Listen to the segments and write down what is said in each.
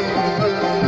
Música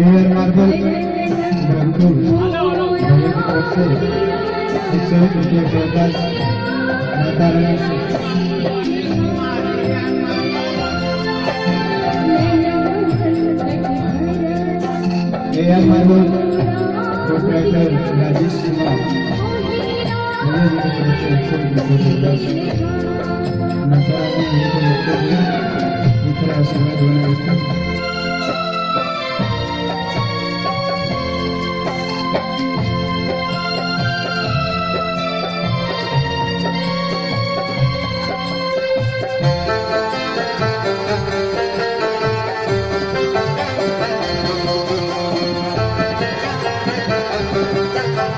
Eğerlerden memnun. Devleti kapsayın. Bizleri Türkiye'den medarınız. Eğer memnun Proprietör Nadir Sima Milli Demokrasi